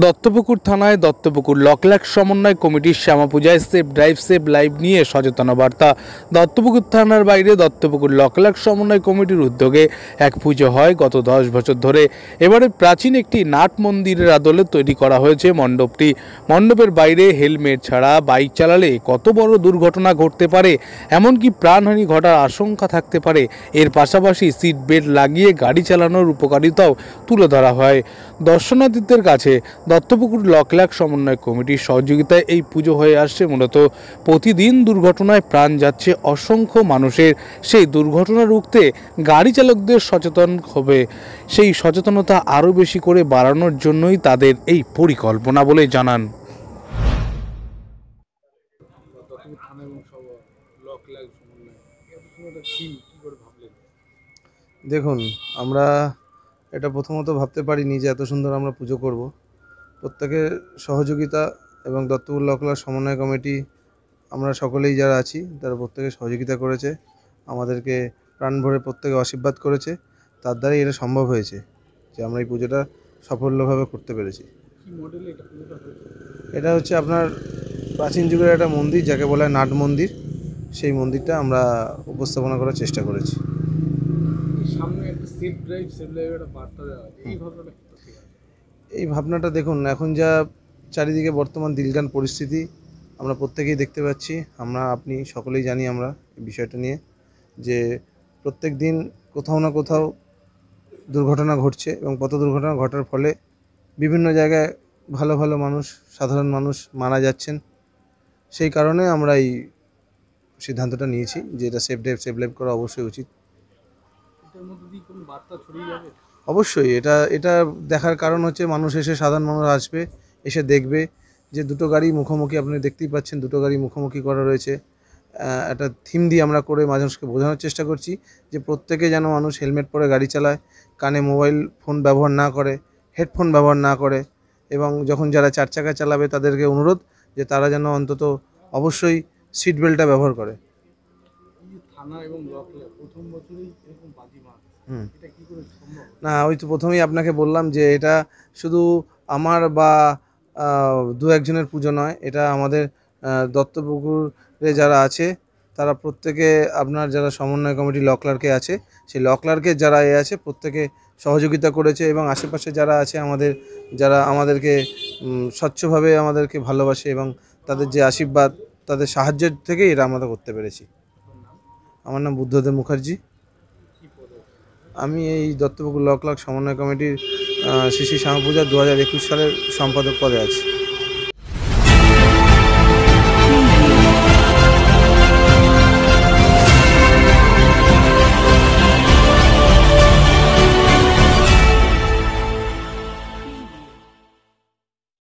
দত্তপুকুর থানায় দত্তপুকুর লকলাক সমন্বয় কমিটির শ্যামাপূজায় সেফ ড্রাইভ সেভ লাইভ নিয়ে সচেতন বার্তা দত্তপুকুর থানার বাইরে দত্তপুকুর লকলাক সমন্বয় কমিটির উদ্যোগে এক পুজো হয় গত দশ বছর ধরে। এবারে প্রাচীন একটি নাট মন্দিরের আদলে তৈরি করা হয়েছে মণ্ডপটি। মণ্ডপের বাইরে হেলমেট ছাড়া বাইক চালালে কত বড় দুর্ঘটনা ঘটতে পারে, এমনকি প্রাণহানি ঘটার আশঙ্কা থাকতে পারে, এর পাশাপাশি সিট বেল্ট লাগিয়ে গাড়ি চালানোর উপকারিতাও তুলে ধরা হয়। দর্শনার্থীদের কাছে দত্তপুকুর লকলাক সমন্বয় কমিটির সহযোগিতায় এই পুজো হয়ে আসছে। মূলত প্রতিদিন দুর্ঘটনায় প্রাণ যাচ্ছে অসংখ্য মানুষের। সেই দুর্ঘটনা রুখতে গাড়ি চালকদের সচেতন হবে। সেই সচেতনতা আরও বেশি করে বাড়ানোর জন্যই তাদের এই পরিকল্পনা বলে জানান। দেখুন আমরা এটা প্রথমত ভাবতে পারিনি যে এত সুন্দর আমরা পুজো করব। প্রত্যেকের সহযোগিতা এবং দত্তপুর লকলার সমন্বয় কমিটি আমরা সকলেই যারা আছি তারা প্রত্যেকে সহযোগিতা করেছে আমাদেরকে প্রাণ ভরে প্রত্যেকে আশীর্বাদ করেছে তার দ্বারাই এটা সম্ভব হয়েছে যে আমরা এই পুজোটা সাফল্যভাবে করতে পেরেছি। এটা হচ্ছে আপনার প্রাচীন যুগের একটা মন্দির যাকে বলা হয় নাট মন্দির। সেই মন্দিরটা আমরা উপস্থাপনা করার চেষ্টা করেছি। সামনে একটা সেফ ড্রাইভ সেফ একটা বার্তা দেওয়া এই ভাবনাটা এই ভাবনাটা দেখুন, এখন যা চারিদিকে বর্তমান দিলগান পরিস্থিতি, আমরা প্রত্যেকেই দেখতে পাচ্ছি, আমরা, আপনি সকলেই জানি আমরা এই বিষয়টা নিয়ে, যে প্রত্যেক দিন কোথাও না কোথাও দুর্ঘটনা ঘটছে এবং পথ দুর্ঘটনা ঘটার ফলে বিভিন্ন জায়গায় ভালো ভালো মানুষ, সাধারণ মানুষ মারা যাচ্ছেন। সেই কারণে আমরা এই সিদ্ধান্তটা নিয়েছি যে এটা সেফ ড্রাইভ সেফ লাইভ করা অবশ্যই উচিত। এটার মধ্যে দিয়ে কোনো বার্তা ছড়িয়ে যাবে? অবশ্যই, এটা এটা দেখার কারণ হচ্ছে মানুষ এসে সাধারণ মানুষ আসবে, এসে দেখবে যে দুটো গাড়ি মুখোমুখি, আপনি দেখতেই পাচ্ছেন দুটো গাড়ি মুখোমুখি করা রয়েছে। একটা থিম দিয়ে আমরা করে মানুষকে বোঝানোর চেষ্টা করছি যে প্রত্যেকে যেন মানুষ হেলমেট পরে গাড়ি চালায়, কানে মোবাইল ফোন ব্যবহার না করে, হেডফোন ব্যবহার না করে এবং যখন যারা চার চাকা চালাবে তাদেরকে অনুরোধ যে তারা যেন অন্তত অবশ্যই সিট বেল্টটা ব্যবহার করে। থানা এবং ব্লক প্রথম বছরেই এরকম এটা কি করে সম্ভব? না ওই তো প্রথমেই আপনাকে বললাম যে এটা শুধু আমার বা দু একজনের পুজো নয় এটা আমাদের দত্তপুকুরে যারা আছে তারা প্রত্যেকে আপনার যারা সমন্বয় কমিটি ল ক্লার্কে আছে সেই ল ক্লার্কের যারা এ আছে প্রত্যেকে সহযোগিতা করেছে এবং আশেপাশে যারা আছে আমাদের যারা আমাদেরকে স্বচ্ছভাবে আমাদেরকে ভালোবাসে এবং তাদের যে আশীর্বাদ তাদের সাহায্যের থেকেই এটা আমরা করতে পেরেছি। আমার নাম বুদ্ধদেব মুখার্জি। আমি এই দত্তপুকুর লক লক সমন্বয় কমিটির শ্রী শ্রী শ্যামা পূজা দু হাজার একুশ সালের সম্পাদক পদে আছি।